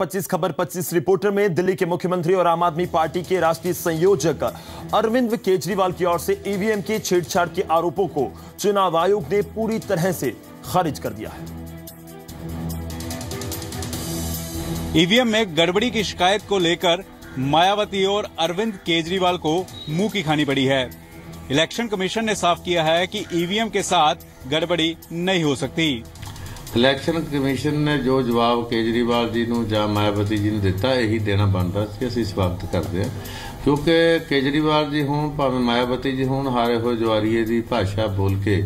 25 खबर 25 रिपोर्टर में दिल्ली के मुख्यमंत्री और आम आदमी पार्टी के राष्ट्रीय संयोजक अरविंद केजरीवाल की ओर से ईवीएम के छेड़छाड़ के आरोपों को चुनाव आयोग ने पूरी तरह से खारिज कर दिया है। ईवीएम में गड़बड़ी की शिकायत को लेकर मायावती और अरविंद केजरीवाल को मुँह की खानी पड़ी है। इलेक्शन कमीशन ने साफ़ किया है कि ईवीएम के साथ गड़बड़ी नहीं हो सकती। ਇਲੈਕਸ਼ਨ ਕਮਿਸ਼ਨ ਨੇ ਜੋ ਜਵਾਬ ਕੇਜਰੀਵਾਲ ਜੀ ਨੂੰ ਜਾਂ ਮਾਇਆਵਤੀ ਜੀ ਨੂੰ ਦਿੱਤਾ, ਇਹੀ ਦੇਣਾ ਬਣਦਾ ਸੀ, ਅਸੀਂ ਸਵਾਗਤ ਕਰਦੇ ਹਾਂ। ਕਿਉਂਕਿ ਕੇਜਰੀਵਾਲ ਜੀ ਹੋਣ, ਭਾਵੇਂ ਮਾਇਆਵਤੀ ਜੀ ਹੋਣ, ਹਾਰੇ ਹੋਏ ਜਵਾਰੀਏ ਦੀ ਭਾਸ਼ਾ ਬੋਲ ਕੇ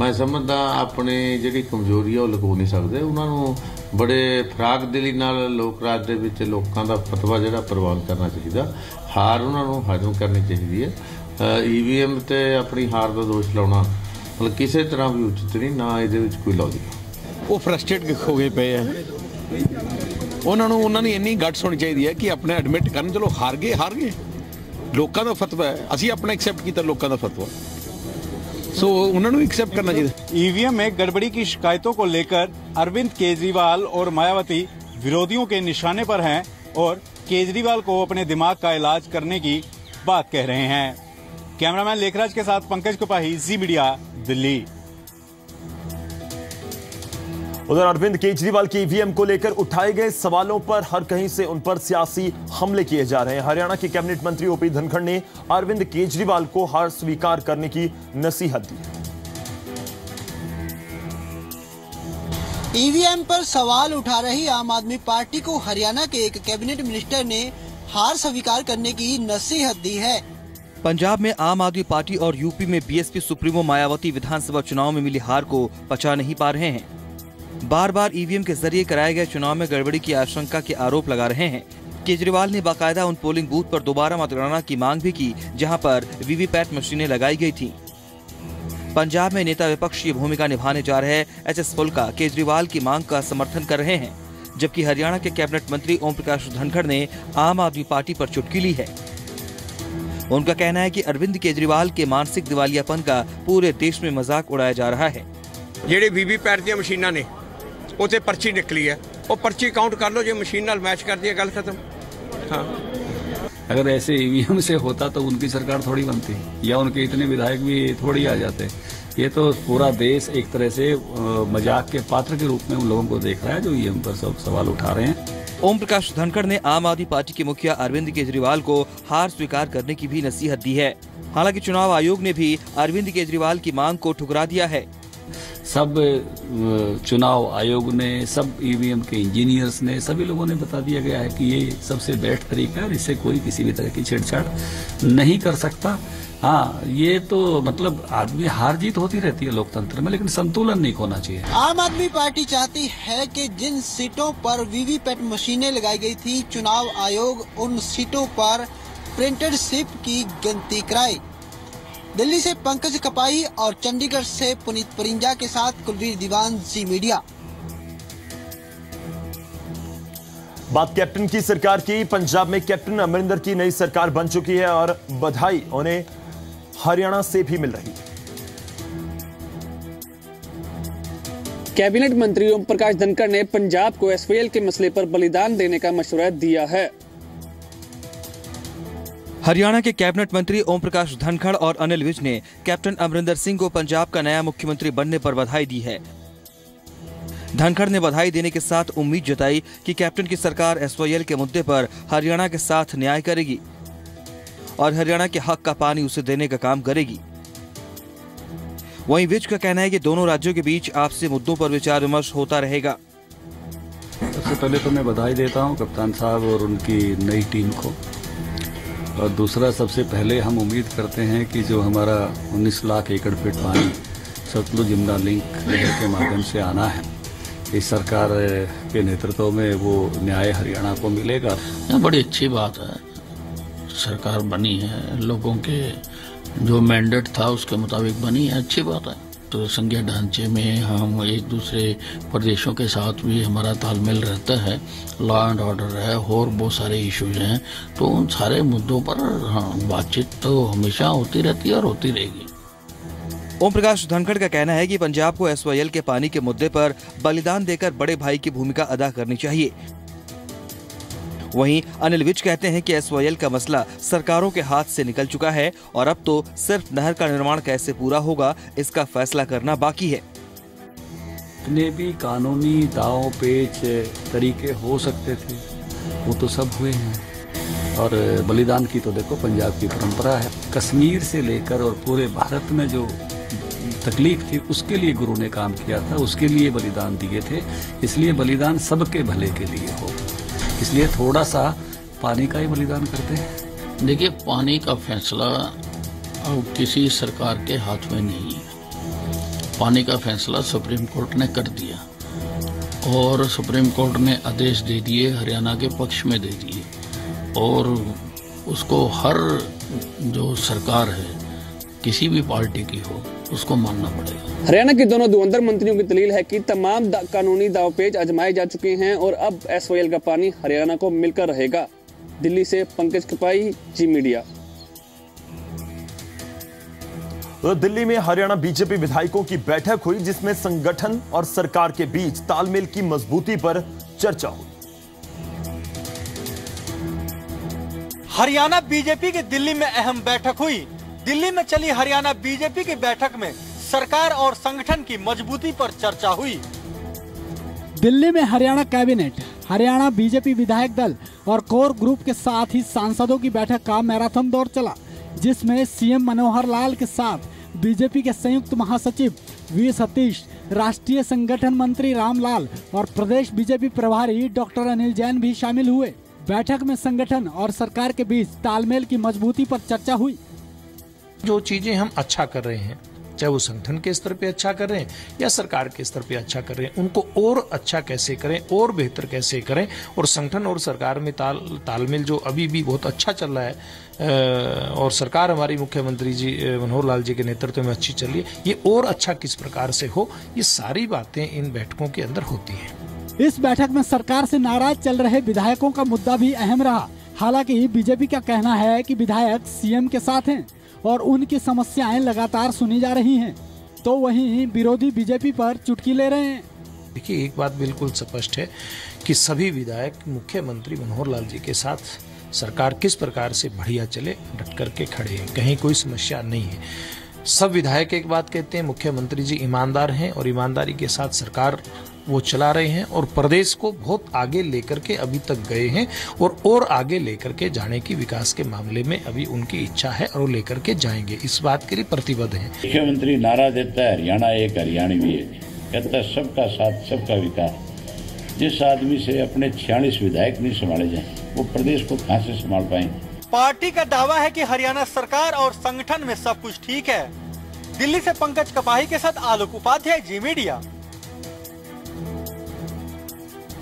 ਮੈਂ ਸਮਝਦਾ ਆਪਣੀ ਜਿਹੜੀ ਕਮਜ਼ੋਰੀ ਆ ਉਹ ਲੁਕੋ ਨਹੀਂ ਸਕਦੇ। ਉਹਨਾਂ ਨੂੰ ਬੜੇ ਫਰਾਗ ਦਿਲੀ ਨਾਲ ਲੋਕ ਰਾਜ ਦੇ ਵਿੱਚ ਲੋਕਾਂ ਦਾ ਫਤਵਾ ਜਿਹੜਾ ਪ੍ਰਵਾਨ ਕਰਨਾ ਚਾਹੀਦਾ। ਹਾਰ ਉਹਨਾਂ ਨੂੰ ਹਜਮ ਕਰਨੀ ਚਾਹੀਦੀ ਹੈ। ਈਵੀਐਮ ਤੇ ਆਪਣੀ ਹਾਰ ਦਾ ਦੋਸ਼ ਲਾਉਣਾ ਮਤਲਬ ਕਿਸੇ ਤਰ੍ਹਾਂ ਵੀ ਉਚਿਤ ਨਹੀਂ, ਨਾ ਇਹਦੇ ਵਿੱਚ ਕੋਈ ਲੌਜਿਕ ਉਹ ਫਰਸਟ੍ਰੇਟ ਹੋ ਗਏ ਪਏ ਆ ਉਹਨਾਂ ਨੂੰ ਉਹਨਾਂ ਦੀ ਇੰਨੀ ਗੱਟਸ ਹੋਣੀ ਚਾਹੀਦੀ ਹੈ ਕਿ ਆਪਣੇ ਐਡਮਿਟ ਕਰਨ ਚਲੋ ਹਾਰ ਗਏ ਹਾਰ ਗਏ ਲੋਕਾਂ ਦਾ ਫਤਵਾ ਹੈ ਅਸੀਂ ਆਪਣਾ ਐਕਸੈਪਟ ਕੀਤਾ ਲੋਕਾਂ ਦਾ ਫਤਵਾ सो उन्होंने एक्सेप्ट करना चाहिए ईवीएम में गड़बड़ी की शिकायतों को लेकर अरविंद केजरीवाल और मायावती विरोधियों के निशाने पर हैं और केजरीवाल को अपने दिमाग का इलाज करने की बात कह रहे हैं कैमरामैन लेखराज के साथ पंकज कुपाही जी मीडिया दिल्ली उधर अरविंद केजरीवाल की ईवीएम को लेकर उठाए गए सवालों पर हर कहीं से उन पर सियासी हमले किए जा रहे हैं। हरियाणा के कैबिनेट मंत्री ओपी धनखड़ ने अरविंद केजरीवाल को हार स्वीकार करने की नसीहत दी। ईवीएम पर सवाल उठा रही आम आदमी पार्टी को हरियाणा के एक कैबिनेट मिनिस्टर ने हार स्वीकार करने की नसीहत दी है। पंजाब में आम आदमी पार्टी और यूपी में बीएसपी सुप्रीमो मायावती विधानसभा चुनाव में मिली हार को पचा नहीं पा रहे हैं। बार बार ईवीएम के ज़रिए कराए गए चुनाव में गड़बड़ी की आशंका के आरोप लगा रहे हैं। केजरीवाल ने बाकायदा उन पोलिंग बूथ पर दोबारा मतगणना की मांग भी की, जहाँ पर वीवीपैट मशीनें लगाई गई थीं। पंजाब में नेता विपक्ष की भूमिका निभाने जा रहे एच एस फुल्का केजरीवाल की मांग का समर्थन कर रहे हैं, जबकि हरियाणा के कैबिनेट मंत्री ओम प्रकाश धनखड़ ने आम आदमी पार्टी पर चुटकी ली है। उनका कहना है कि अरविंद केजरीवाल के मानसिक दिवालियापन का पूरे देश में मज़ाक उड़ाया जा रहा है। जेडे वीवीपैट दया ने ਨੇ ਉਤੇ ਪਰਚੀ ਨਿਕਲੀ ਹੈ ਉਹ ਪਰਚੀ ਕਾਊਂਟ ਕਰ ਲਓ ਜੇ ਮਸ਼ੀਨ ਨਾਲ ਮੈਚ ਕਰਦੀ ਹੈ ਗੱਲ ਖਤਮ हाँ अगर ऐसे ईवीएम से होता तो उनकी सरकार थोड़ी बनती या उनके इतने विधायक भी थोड़ी आ जाते ये तो पूरा देश एक तरह से अ, मजाक के पात्र के रूप में उन लोगों को देख रहा है जो ईवीएम पर सब सवाल उठा रहे हैं ओम प्रकाश धनखड़ ने आम आदमी पार्टी के मुखिया अरविंद केजरीवाल को हार स्वीकार करने की भी नसीहत दी है हालांकि चुनाव आयोग ने भी अरविंद केजरीवाल की मांग को ठुकरा दिया है सब चुनाव आयोग ने, सब ईवीएम के इंजीनियर्स ने, सभी लोगों ने बता दिया गया है कि ये सबसे बेस्ट तरीका है इससे कोई किसी भी तरह की छेड़छाड़ नहीं कर सकता। हाँ ये तो मतलब आदमी हार जीत होती रहती है लोकतंत्र में, लेकिन संतुलन नहीं खोना चाहिए। आम आदमी पार्टी चाहती है कि जिन सीटों पर वीवीपैट मशीनें लगाई गई थी, चुनाव आयोग उन सीटों पर प्रिंटेड स्लिप की गिनती कराए। दिल्ली से पंकज कपाई और चंडीगढ़ से पुनीत परिंजा के साथ कुलवीर दीवान जी मीडिया। बात कैप्टन की सरकार की पंजाब में कैप्टन अमरिंदर की नई सरकार बन चुकी है और बधाई उन्हें हरियाणा से भी मिल रही है। कैबिनेट मंत्री ओम प्रकाश धनखड़ ने पंजाब को एसवाईएल के मसले पर बलिदान देने का मशवरा दिया है। हरियाणा के कैबिनेट मंत्री ओम प्रकाश धनखड़ और अनिल विज ने कैप्टन अमरिंदर सिंह को पंजाब का नया मुख्यमंत्री बनने पर बधाई दी है। धनखड़ ने बधाई देने के साथ उम्मीद जताई कि कैप्टन की सरकार एसवाईएल के मुद्दे पर हरियाणा के साथ न्याय करेगी और हरियाणा के हक का पानी उसे देने का काम करेगी। वहीं विज का कहना है कि दोनों राज्यों के बीच आपसी मुद्दों पर विचार विमर्श होता रहेगा। सबसे पहले तो मैं बधाई देता हूँ कप्तान साहब और उनकी नई टीम को। और दूसरा, सबसे पहले हम उम्मीद करते हैं कि जो हमारा 19 लाख एकड़ फीट पानी सतलुज यमुना लिंक के माध्यम से आना है, इस सरकार के नेतृत्व में वो न्याय हरियाणा को मिलेगा। बड़ी अच्छी बात है। सरकार बनी है, लोगों के जो मैंडेट था उसके मुताबिक बनी है, अच्छी बात है। संघीय ढांचे में हम एक दूसरे प्रदेशों के साथ भी हमारा तालमेल रहता है। लॉ एंड ऑर्डर है और बहुत सारे इश्यूज़ हैं। तो उन सारे मुद्दों पर हाँ बातचीत तो हमेशा होती रहती है और होती रहेगी। ओम प्रकाश धनखड़ का कहना है कि पंजाब को एसवाईएल के पानी के मुद्दे पर बलिदान देकर बड़े भाई की भूमिका अदा करनी चाहिए। वहीं अनिल विज कहते हैं कि एसवाईएल का मसला सरकारों के हाथ से निकल चुका है और अब तो सिर्फ़ नहर का निर्माण कैसे पूरा होगा, इसका फैसला करना बाकी है। जितने भी कानूनी दाव पेच तरीके हो सकते थे, वो तो सब हुए हैं। और बलिदान की तो देखो, पंजाब की परंपरा है। कश्मीर से लेकर और पूरे भारत में जो तकलीफ़ थी, उसके लिए गुरु ने काम किया था, उसके लिए बलिदान दिए थे। इसलिए बलिदान सबके भले के लिए हो। इसलिए थोड़ा सा पानी का ही बलिदान करते हैं। देखिए, पानी का फैसला अब किसी सरकार के हाथ में नहीं है। पानी का फैसला सुप्रीम कोर्ट ने कर दिया और सुप्रीम कोर्ट ने आदेश दे दिए, हरियाणा के पक्ष में दे दिए। और उसको हर जो सरकार है, किसी भी पार्टी की हो उसको मानना पड़ेगा। हरियाणा के दोनों धुरंधर मंत्रियों की दलील है कि तमाम दा, कानूनी दावपेच आजमाए जा चुके हैं और अब एस का पानी हरियाणा को मिलकर रहेगा। दिल्ली से पंकज कपाई जी मीडिया। तो दिल्ली में हरियाणा बीजेपी विधायकों की बैठक हुई जिसमें संगठन और सरकार के बीच तालमेल की मजबूती पर चर्चा हुई। हरियाणा बीजेपी की दिल्ली में अहम बैठक हुई। दिल्ली में चली हरियाणा बीजेपी की बैठक में सरकार और संगठन की मजबूती पर चर्चा हुई। दिल्ली में हरियाणा कैबिनेट, हरियाणा बीजेपी विधायक दल और कोर ग्रुप के साथ ही सांसदों की बैठक का मैराथन दौर चला, जिसमें सीएम मनोहर लाल के साथ बीजेपी के संयुक्त महासचिव वी सतीश, राष्ट्रीय संगठन मंत्री रामलाल और प्रदेश बीजेपी प्रभारी डॉक्टर अनिल जैन भी शामिल हुए। बैठक में संगठन और सरकार के बीच तालमेल की मजबूती पर चर्चा हुई। जो चीज़ें हम अच्छा कर रहे हैं, चाहे वो संगठन के स्तर पे अच्छा कर रहे हैं या सरकार के स्तर पे अच्छा कर रहे हैं, उनको और अच्छा कैसे करें, और बेहतर कैसे करें? और संगठन और सरकार में ताल, तालमेल जो अभी भी बहुत अच्छा चल रहा है और सरकार हमारी मुख्यमंत्री जी मनोहर लाल जी के नेतृत्व में अच्छी चल रही है, ये और अच्छा किस प्रकार से हो? ये सारी बातें इन बैठकों के अंदर होती हैं। इस बैठक में सरकार से नाराज़ चल रहे विधायकों का मुद्दा भी अहम रहा। हालाँकि बीजेपी का कहना है कि विधायक सीएम के साथ हैं। और उनकी समस्याएँ लगातार सुनी जा रही हैं। तो वहीं विरोधी बीजेपी पर चुटकी ले रहे हैं। देखिए, एक बात बिल्कुल स्पष्ट है कि सभी विधायक, मुख्यमंत्री मनोहर लाल जी के साथ सरकार किस प्रकार से बढ़िया चले, डट करके खड़े हैं, कहीं कोई समस्या नहीं है। सब विधायक एक बात कहते हैं, मुख्यमंत्री जी ईमानदार हैं और ईमानदारी के साथ सरकार वो चला रहे हैं और प्रदेश को बहुत आगे लेकर के अभी तक गए हैं और और आगे लेकर के जाने की विकास के मामले में अभी उनकी इच्छा है और लेकर के जाएँगे। इस बात के लिए प्रतिबद्ध है। मुख्यमंत्री नारा देता है हरियाणा एक हरियाणी भी है। कहता है सबका साथ सबका विकास। जिस आदमी से अपने छियालीस विधायक नहीं संभाले जाए वो प्रदेश को कहाँ से संभाल पाएँगे? पार्टी का दावा है कि हरियाणा सरकार और संगठन में सब कुछ ठीक है। दिल्ली से पंकज कपाही के साथ आलोक उपाध्याय जी मीडिया।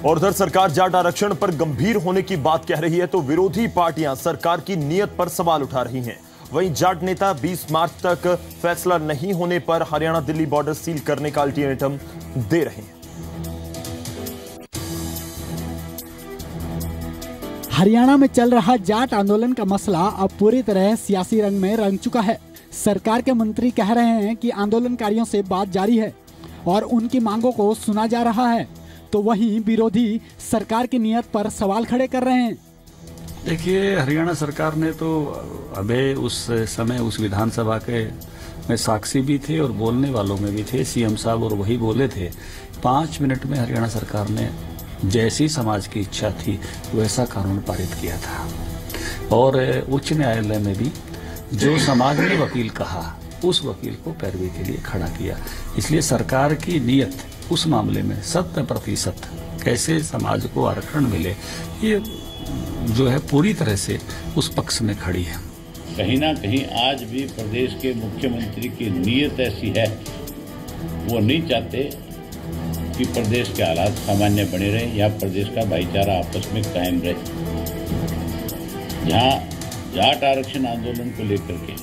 और उधर सरकार जाट आरक्षण पर गंभीर होने की बात कह रही है तो विरोधी पार्टियाँ सरकार की नीयत पर सवाल उठा रही हैं। वहीं जाट नेता 20 मार्च तक फैसला नहीं होने पर हरियाणा दिल्ली बॉर्डर सील करने का अल्टीमेटम दे रहे हैं। हरियाणा में चल रहा जाट आंदोलन का मसला अब पूरी तरह सियासी रंग में रंग चुका है। सरकार के मंत्री कह रहे हैं कि आंदोलनकारियों से बात जारी है और उनकी मांगों को सुना जा रहा है। तो वहीं विरोधी सरकार की नीयत पर सवाल खड़े कर रहे हैं। देखिए, हरियाणा सरकार ने तो अबे उस समय उस विधानसभा के में साक्षी भी थे और बोलने वालों में भी थे, सीएम साहब और वही बोले थे। पाँच मिनट में हरियाणा सरकार ने जैसी समाज की इच्छा थी, वैसा कानून पारित किया था। और उच्च न्यायालय में भी जो समाज ने वकील कहा, उस वकील को पैरवी के लिए खड़ा किया। इसलिए सरकार की नीयत उस मामले में शत प्रतिशत कैसे समाज को आरक्षण मिले, ये जो है पूरी तरह से उस पक्ष में खड़ी है। कहीं ना कहीं आज भी प्रदेश के मुख्यमंत्री की नीयत ऐसी है। वो नहीं चाहते कि प्रदेश के हालात सामान्य बने रहे या प्रदेश का भाईचारा आपस में कायम रहे। जहाँ जाट आरक्षण आंदोलन को लेकर के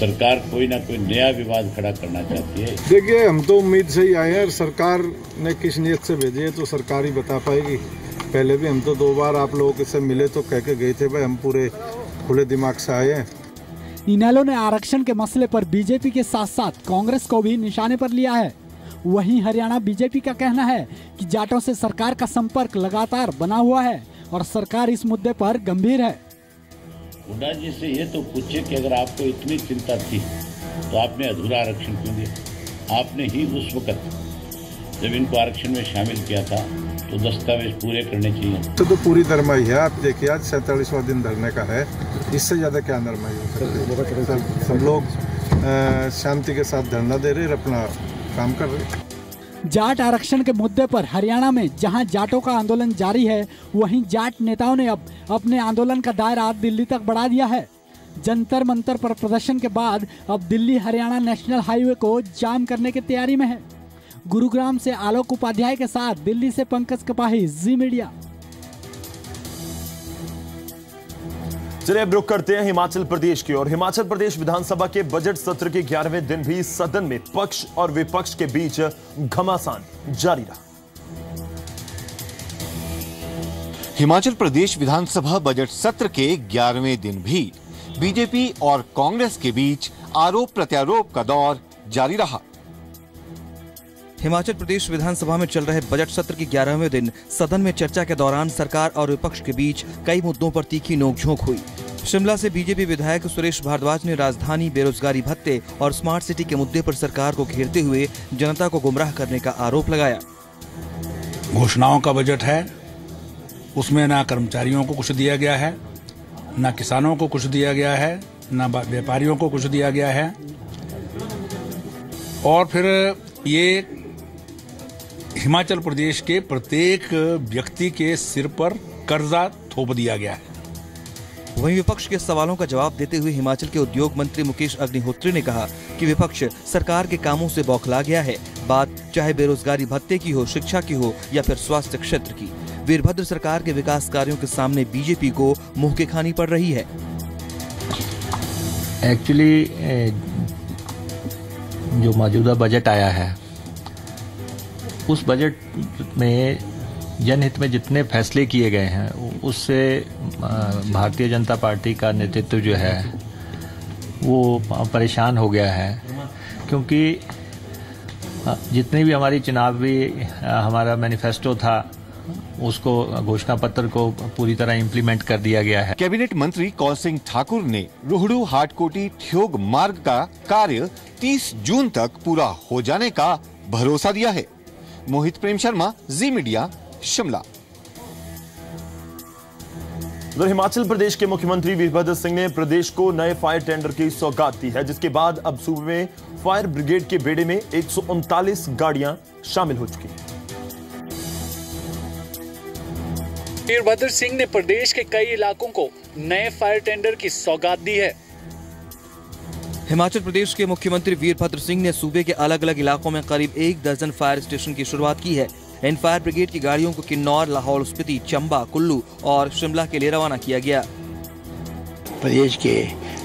सरकार कोई ना कोई नया विवाद खड़ा करना चाहती है। देखिए हम तो उम्मीद से ही आए हैं सरकार ने किस नियत से भेजे है तो सरकार ही बता पाएगी। पहले भी हम तो दो बार आप लोगों से मिले तो कह के गए थे भाई हम पूरे खुले दिमाग से आए हैं। इनेलो ने आरक्षण के मसले पर बीजेपी के साथ साथ कांग्रेस को भी निशाने पर लिया है। वहीं हरियाणा बीजेपी का कहना है कि जाटों से सरकार का संपर्क लगातार बना हुआ है और सरकार इस मुद्दे पर गंभीर है। हुड्डा जी से ये तो पूछे कि अगर आपको इतनी चिंता थी तो आपने अधूरा आरक्षण क्यों दिया? आपने ही उस वक्त जब इनको आरक्षण में शामिल किया था तो दस्तावेज़ पूरे करने चाहिए। तो, तो पूरी नरमाई है। आप देखिए आज सैतालीसवां दिन धरने का है। इससे ज़्यादा क्या नरमाई हो सकती है? सब, लोग शांति के साथ धरना दे रहे अपना काम कर रहे जाट आरक्षण के मुद्दे पर हरियाणा में जहाँ जाटों का आंदोलन जारी है, वहीं जाट नेताओं ने अब अपने आंदोलन का दायरा दिल्ली तक बढ़ा दिया है। जंतर मंतर पर प्रदर्शन के बाद अब दिल्ली हरियाणा नेशनल हाईवे को जाम करने की तैयारी में है। गुरुग्राम से आलोक उपाध्याय के साथ दिल्ली से पंकज कपाही, जी मीडिया। चलिए अब रुक करते हैं हिमाचल प्रदेश की और हिमाचल प्रदेश विधानसभा के बजट सत्र के ग्यारहवें दिन भी सदन में पक्ष और विपक्ष के बीच घमासान जारी रहा। हिमाचल प्रदेश विधानसभा बजट सत्र के ग्यारहवें दिन भी बीजेपी और कांग्रेस के बीच आरोप प्रत्यारोप का दौर जारी रहा। हिमाचल प्रदेश विधानसभा में चल रहे बजट सत्र के ग्यारहवें दिन सदन में चर्चा के दौरान सरकार और विपक्ष के बीच कई मुद्दों पर तीखी नोकझोंक हुई। शिमला से बीजेपी विधायक सुरेश भारद्वाज ने राजधानी बेरोजगारी भत्ते और स्मार्ट सिटी के मुद्दे पर सरकार को घेरते हुए जनता को गुमराह करने का आरोप लगाया। घोषणाओं का बजट है। उसमें ना कर्मचारियों को कुछ दिया गया है, न किसानों को कुछ दिया गया है, न व्यापारियों को कुछ दिया गया है। और फिर ये हिमाचल प्रदेश के प्रत्येक व्यक्ति के सिर पर कर्जा थोप दिया गया है। वहीं विपक्ष के सवालों का जवाब देते हुए हिमाचल के उद्योग मंत्री मुकेश अग्निहोत्री ने कहा कि विपक्ष सरकार के कामों से बौखला गया है। बात चाहे बेरोजगारी भत्ते की हो शिक्षा की हो या फिर स्वास्थ्य क्षेत्र की वीरभद्र सरकार के विकास कार्यों के सामने बीजेपी को मुँह के खानी पड़ रही है। एक्चुअली जो मौजूदा बजट आया है उस बजट में, जनहित में जितने फैसले किए गए हैं, उससे भारतीय जनता पार्टी का नेतृत्व जो है, वो परेशान हो गया है। क्योंकि जितनी भी हमारी चुनावी हमारा मैनिफेस्टो था, उसको, घोषणा पत्र को पूरी तरह इम्प्लीमेंट कर दिया गया है। कैबिनेट मंत्री कौल सिंह ठाकुर ने रोहड़ू हाटकोटी ठियोग मार्ग का कार्य 30 जून तक पूरा हो जाने का भरोसा दिया है। मोहित प्रेम शर्मा जी मीडिया शिमला। उधर हिमाचल प्रदेश के मुख्यमंत्री वीरभद्र सिंह ने प्रदेश को नए फायर टेंडर की सौगात दी है जिसके बाद अब सूबे में फायर ब्रिगेड के बेड़े में एक गाड़ियाँ शामिल हो चुकी हैं। वीरभद्र सिंह ने प्रदेश के कई इलाकों को नए फायर टेंडर की सौगात दी है। हिमाचल प्रदेश के मुख्यमंत्री वीरभद्र सिंह ने सूबे के अलग अलग इलाकों में करीब एक दर्जन फायर स्टेशन की शुरुआत की है। इन फायर ब्रिगेड की गाड़ियों को किन्नौर, लाहौल स्पीति, चंबा, कुल्लू और शिमला के लिए रवाना किया गया। प्रदेश के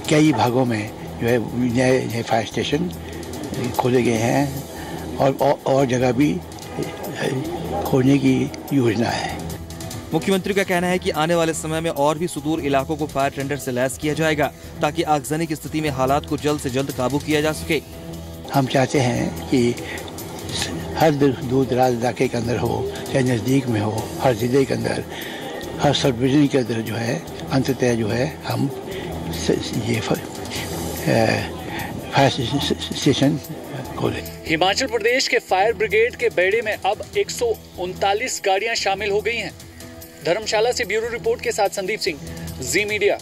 कई भागों में जो है नए नए फायर स्टेशन खोले गए हैं और और जगह भी खोलने की योजना है। मुख्यमंत्री का कहना है कि आने वाले समय में और भी सुदूर इलाकों को फायर टेंडर से लैस किया जाएगा ताकि आगजनी की स्थिति में हालात को जल्द से जल्द काबू किया जा सके। हम चाहते हैं कि हर दूर दराज इलाके के अंदर हो चाहे नज़दीक में हो हर ज़िले के अंदर हर सब डिवीज़न के अंदर जो है अंततः जो है हम ये फायर स्टेशन खोले। हिमाचल प्रदेश के फायर ब्रिगेड के बेड़े में अब एक गाड़ियाँ शामिल हो गई हैं। धर्मशाला से ब्यूरो रिपोर्ट के साथ संदीप सिंह जी मीडिया।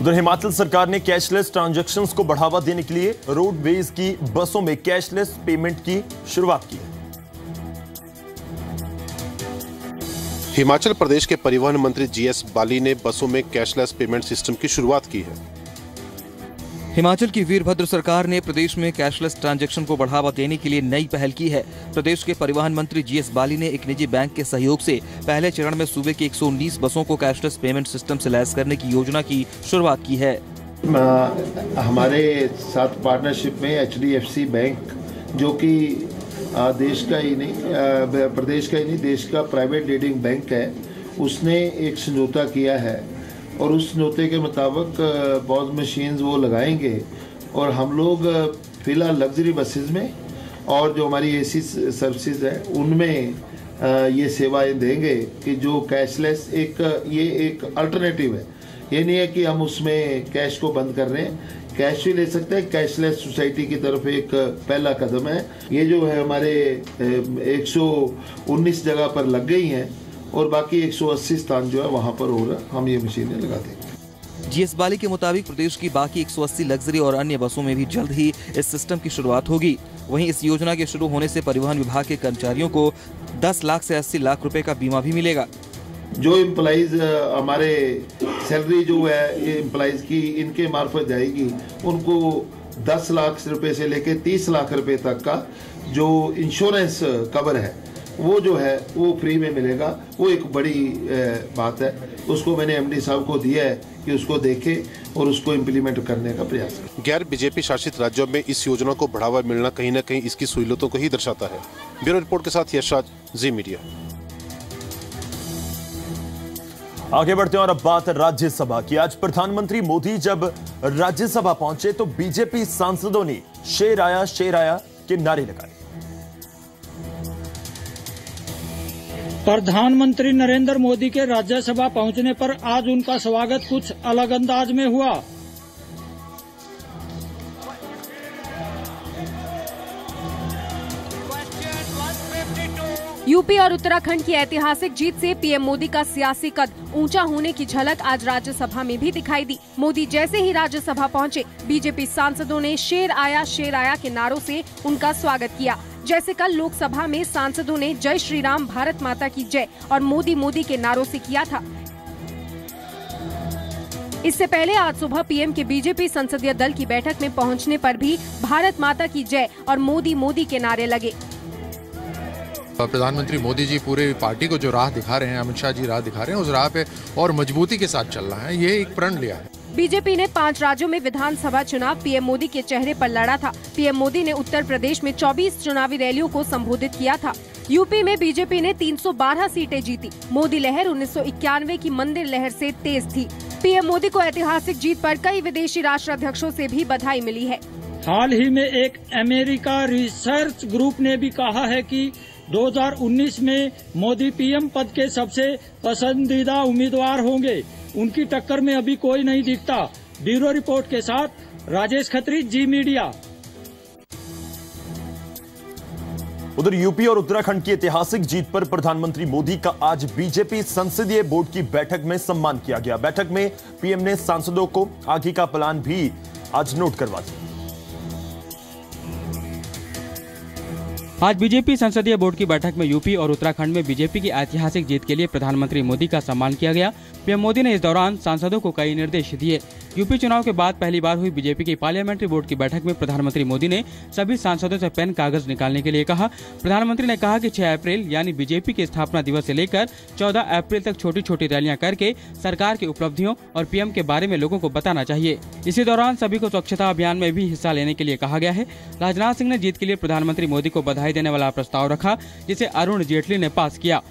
उधर हिमाचल सरकार ने कैशलेस ट्रांजैक्शंस को बढ़ावा देने के लिए रोडवेज़ की बसों में कैशलेस पेमेंट की शुरुआत की। हिमाचल प्रदेश के परिवहन मंत्री जीएस बाली ने बसों में कैशलेस पेमेंट सिस्टम की शुरुआत की है। हिमाचल की वीरभद्र सरकार ने प्रदेश में कैशलेस ट्रांजैक्शन को बढ़ावा देने के लिए नई पहल की है। प्रदेश के परिवहन मंत्री जीएस बाली ने एक निजी बैंक के सहयोग से पहले चरण में सूबे की 119 बसों को कैशलेस पेमेंट सिस्टम से लैस करने की योजना की शुरुआत की है। हमारे साथ पार्टनरशिप में एचडीएफसी बैंक जो कि देश का ही नहीं प्रदेश का ही नहीं, देश का प्राइवेट लीडिंग बैंक है, उसने एक समझौता किया है और उस नोते के मुताबिक बहुत मशीन्स वो लगाएँगे। और हम लोग फ़िलहाल लग्जरी बसेस में और जो हमारी एसी सर्विसेज़ है, उनमें ये सेवाएँ देंगे कि जो कैशलेस एक ये एक अल्टरनेटिव है। ये नहीं है कि हम उसमें कैश को बंद कर रहे हैं। कैश भी ले सकते हैं कैशलेस सोसाइटी की तरफ़ एक पहला कदम है। ये जो है हमारे 119 जगह पर लग गई हैं। और बाकी 180 स्थान जो है वहाँ पर हो रहा है। हम ये मशीनें लगा देंगे। जीएस बाली के मुताबिक प्रदेश की बाकी 180 लग्जरी और अन्य बसों में भी जल्द ही इस सिस्टम की शुरुआत होगी। वहीं इस योजना के शुरू होने से परिवहन विभाग के कर्मचारियों को 10 लाख से 80 लाख रुपए का बीमा भी मिलेगा। जो एम्प्लॉज हमारे सैलरी जो है एम्प्लॉज की इनके मार्फत जाएगी उनको 10 लाख रुपए से लेकर 30 लाख रुपए तक का जो इंश्योरेंस कवर है वो जो है वो फ्री में मिलेगा। वो एक बड़ी बात है। उसको मैंने एमडी साहब को दिया है कि उसको देखे और उसको इम्प्लीमेंट करने का प्रयास करें। गैर बीजेपी शासित राज्यों में इस योजना को बढ़ावा मिलना कहीं ना कहीं इसकी सहूलतों को ही दर्शाता है। ब्यूरो रिपोर्ट के साथ यशराज जी मीडिया। आगे बढ़ते हैं और अब बात राज्यसभा की। आज प्रधानमंत्री मोदी जब राज्यसभा पहुँचे तो बीजेपी सांसदों ने शेर आया शेर आया के नारे लगाए। प्रधानमंत्री नरेंद्र मोदी के राज्यसभा पहुँचने पर आज उनका स्वागत कुछ अलग अंदाज में हुआ। यूपी और उत्तराखंड की ऐतिहासिक जीत से पीएम मोदी का सियासी कद ऊँचा होने की झलक आज राज्यसभा में भी दिखाई दी। मोदी जैसे ही राज्यसभा पहुँचे, बीजेपी सांसदों ने शेर आया शेर आया के नारों से उनका स्वागत किया। जैसे कल लोकसभा में सांसदों ने जय श्री राम भारत माता की जय और मोदी मोदी के नारों से किया था। इससे पहले आज सुबह पीएम के बीजेपी संसदीय दल की बैठक में पहुँचने पर भी भारत माता की जय और मोदी मोदी के नारे लगे। प्रधानमंत्री मोदी जी पूरे पार्टी को जो राह दिखा रहे हैं, अमित शाह जी राह दिखा रहे हैं, उस राह पे और मजबूती के साथ चल रहा है। ये एक प्रण लिया है। बीजेपी ने पाँच राज्यों में विधानसभा चुनाव पीएम मोदी के चेहरे पर लड़ा था। पीएम मोदी ने उत्तर प्रदेश में 24 चुनावी रैलियों को संबोधित किया था। यूपी में बीजेपी ने 312 सीटें जीती। मोदी लहर उन्नीस सौ इक्यानवे की मंदिर लहर से तेज थी। पीएम मोदी को ऐतिहासिक जीत पर कई विदेशी राष्ट्राध्यक्षों से भी बधाई मिली है। हाल ही में एक अमेरिका रिसर्च ग्रुप ने भी कहा है कि 2019 में मोदी पीएम पद के सबसे पसंदीदा उम्मीदवार होंगे। उनकी टक्कर में अभी कोई नहीं दिखता। ब्यूरो रिपोर्ट के साथ राजेश खत्री, जी मीडिया। उधर यूपी और उत्तराखंड की ऐतिहासिक जीत पर प्रधानमंत्री मोदी का आज बीजेपी संसदीय बोर्ड की बैठक में सम्मान किया गया। बैठक में पीएम ने सांसदों को आगे का प्लान भी आज नोट करवा दिया। आज बीजेपी संसदीय बोर्ड की बैठक में यूपी और उत्तराखंड में बीजेपी की ऐतिहासिक जीत के लिए प्रधानमंत्री मोदी का सम्मान किया गया। पीएम मोदी ने इस दौरान सांसदों को कई निर्देश दिए। यूपी चुनाव के बाद पहली बार हुई बीजेपी की पार्लियामेंट्री बोर्ड की बैठक में प्रधानमंत्री मोदी ने सभी सांसदों से पेन कागज़ निकालने के लिए कहा। प्रधानमंत्री ने कहा कि 6 अप्रैल, यानी बीजेपी के स्थापना दिवस से लेकर 14 अप्रैल तक छोटी छोटी रैलियाँ करके सरकार की उपलब्धियों और पीएम के बारे में लोगों को बताना चाहिए। इसी दौरान सभी को स्वच्छता अभियान में भी हिस्सा लेने के लिए कहा गया है। राजनाथ सिंह ने जीत के लिए प्रधानमंत्री मोदी को बधाई देने वाला प्रस्ताव रखा, जिसे अरुण जेटली ने पास किया।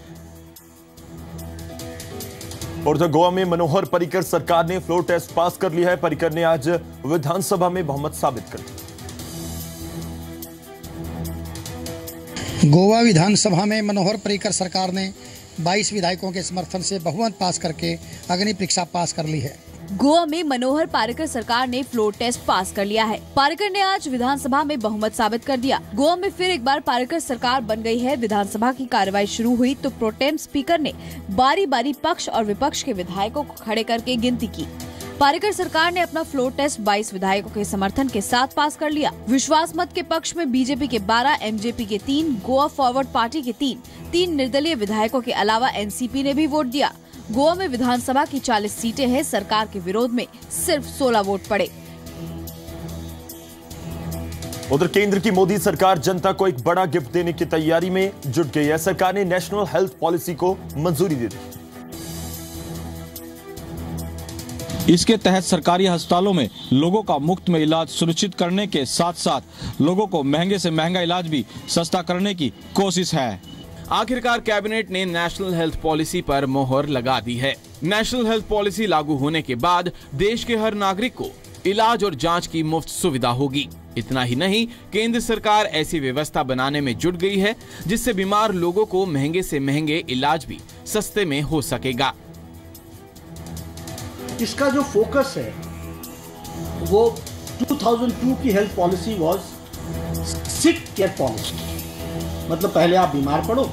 और तो गोवा में मनोहर परिकर सरकार ने फ्लोर टेस्ट पास कर लिया है। परिकर ने आज विधानसभा में बहुमत साबित कर दिया गोवा विधानसभा में मनोहर परिकर सरकार ने 22 विधायकों के समर्थन से बहुमत पास करके अग्नि परीक्षा पास कर ली है। गोवा में मनोहर पारिकर सरकार ने फ्लोर टेस्ट पास कर लिया है। पारिकर ने आज विधानसभा में बहुमत साबित कर दिया। गोवा में फिर एक बार पारिकर सरकार बन गई है। विधानसभा की कार्यवाही शुरू हुई तो प्रोटेम स्पीकर ने बारी बारी पक्ष और विपक्ष के विधायकों को खड़े करके गिनती की। पारिकर सरकार ने अपना फ्लोर टेस्ट 22 विधायकों के समर्थन के साथ पास कर लिया। विश्वास मत के पक्ष में बीजेपी के 12, एमजेपी के तीन गोवा फॉरवर्ड पार्टी के तीन तीन निर्दलीय विधायकों के अलावा एनसीपी ने भी वोट दिया। गोवा में विधानसभा की 40 सीटें हैं सरकार के विरोध में सिर्फ़ 16 वोट पड़े। उधर केंद्र की मोदी सरकार जनता को एक बड़ा गिफ्ट देने की तैयारी में जुट गई है। सरकार ने नेशनल हेल्थ पॉलिसी को मंजूरी दे दी। इसके तहत सरकारी अस्पतालों में लोगों का मुफ़्त में इलाज सुनिश्चित करने के साथ साथ लोगों को महँगे से महँगा इलाज भी सस्ता करने की कोशिश है। आखिरकार कैबिनेट ने नेशनल हेल्थ पॉलिसी पर मोहर लगा दी है। नेशनल हेल्थ पॉलिसी लागू होने के बाद देश के हर नागरिक को इलाज और जाँच की मुफ़्त सुविधा होगी। इतना ही नहीं, केंद्र सरकार ऐसी व्यवस्था बनाने में जुट गई है, जिससे बीमार लोगों को महँगे से महँगे इलाज भी सस्ते में हो सकेगा। इसका जो फोकस है, वो 2002 की health policy was sick care policy मतलब पहले आप बीमार पड़ो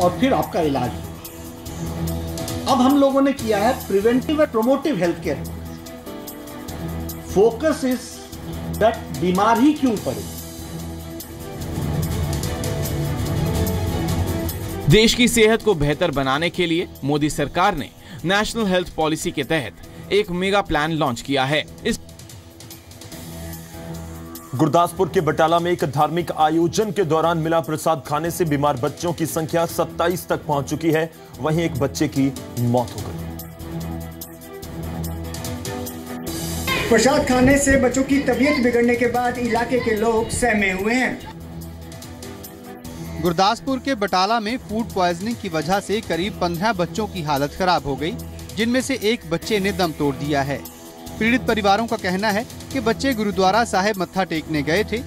और फिर आपका इलाज अब हम लोगों ने किया है preventive and promotive health care focus is that बीमार ही क्यों पड़े? देश की सेहत को बेहतर बनाने के लिए मोदी सरकार ने नेशनल हेल्थ पॉलिसी के तहत एक मेगा प्लान लॉन्च किया है। इस गुरदासपुर के बटाला में एक धार्मिक आयोजन के दौरान मिला प्रसाद खाने से बीमार बच्चों की संख्या 27 तक पहुँच चुकी है। वहीं एक बच्चे की मौत हो गई। प्रसाद खाने से बच्चों की तबीयत बिगड़ने के बाद इलाके के लोग सहमे हुए हैं। गुरदासपुर के बटाला में फ़ूड प्वाइजनिंग की वजह से करीब 15 बच्चों की हालत खराब हो गई, जिनमें से एक बच्चे ने दम तोड़ दिया है। पीड़ित परिवारों का कहना है कि बच्चे गुरुद्वारा साहेब मत्था टेकने गए थे,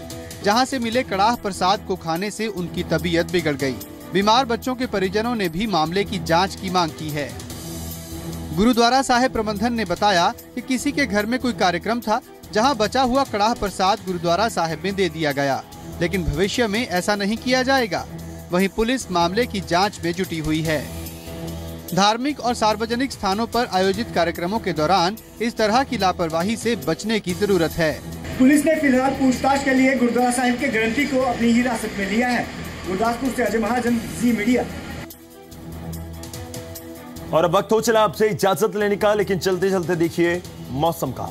जहाँ से मिले कड़ाह प्रसाद को खाने से उनकी तबीयत बिगड़ गई। बीमार बच्चों के परिजनों ने भी मामले की जाँच की मांग की है। गुरुद्वारा साहेब प्रबंधन ने बताया कि किसी के घर में कोई कार्यक्रम था जहाँ बचा हुआ कड़ाह प्रसाद गुरुद्वारा साहिब में दे दिया गया। लेकिन भविष्य में ऐसा नहीं किया जाएगा। वहीं पुलिस मामले की जाँच में जुटी हुई है। धार्मिक और सार्वजनिक स्थानों पर आयोजित कार्यक्रमों के दौरान इस तरह की लापरवाही से बचने की ज़रूरत है। पुलिस ने फ़िलहाल पूछताछ के लिए गुरुद्वारा साहिब के ग्रंथी को अपनी हिरासत में लिया है। गुरदासपुर से अजय महाजन जी मीडिया। और अब वक्त हो चला आपसे इजाज़त लेने का लेकिन चलते चलते देखिए मौसम का।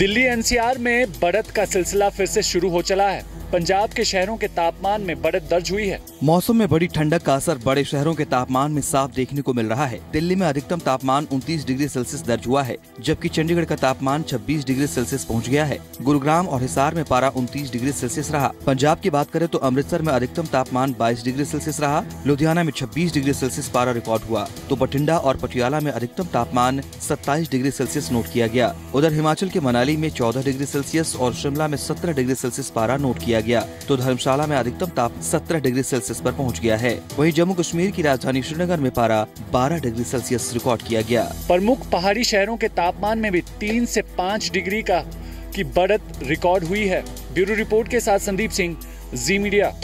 दिल्ली एनसीआर में बढ़त का सिलसिला फिर से शुरू हो चला है। पंजाब के शहरों के तापमान में बढ़त दर्ज हुई है। मौसम में बड़ी ठंडक का असर बड़े शहरों के तापमान में साफ़ देखने को मिल रहा है। दिल्ली में अधिकतम तापमान 29 डिग्री सेल्सियस दर्ज हुआ है, जबकि चंडीगढ़ का तापमान 26 डिग्री सेल्सियस पहुँच गया है। गुरुग्राम और हिसार में पारा 29 डिग्री सेल्सियस रहा। पंजाब की बात करें तो अमृतसर में अधिकतम तापमान 22 डिग्री सेल्सियस रहा। लुधियाना में 26 डिग्री सेल्सियस पारा रिकॉर्ड हुआ। तो बठिंडा और पटियाला में अधिकतम तापमान सत्ताईस डिग्री सेल्सियस नोट किया गया। उधर हिमाचल के मनाली में चौदह डिग्री सेल्सियस और शिमला में सत्रह डिग्री सेल्सियस पारा नोट किया गया तो धर्मशाला में अधिकतम ताप 17 डिग्री सेल्सियस पर पहुँच गया है। वहीं जम्मू कश्मीर की राजधानी श्रीनगर में पारा 12 डिग्री सेल्सियस रिकॉर्ड किया गया। प्रमुख पहाड़ी शहरों के तापमान में भी तीन ऐसी पाँच डिग्री का की बढ़त रिकॉर्ड हुई है। ब्यूरो रिपोर्ट के साथ संदीप सिंह, जी मीडिया।